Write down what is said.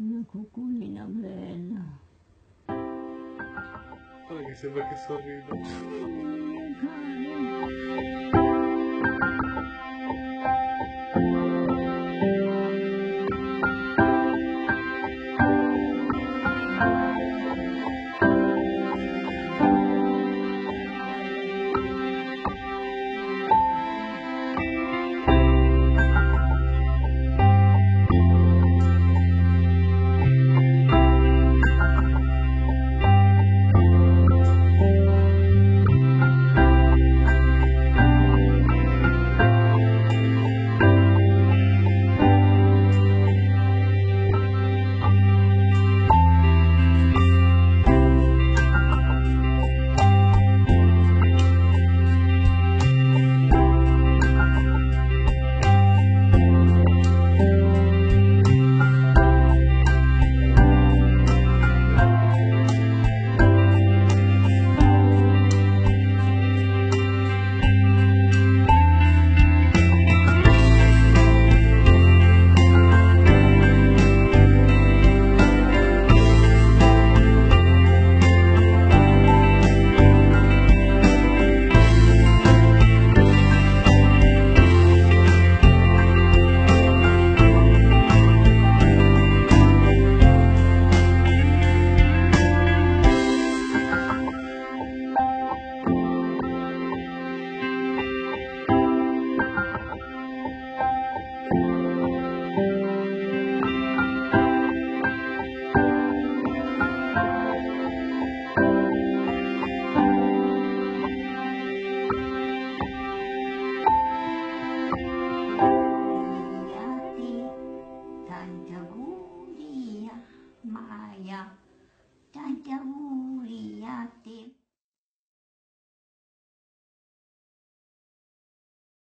Una cuculina bella. Guarda che sembra che sorrida. Tantamuri ate.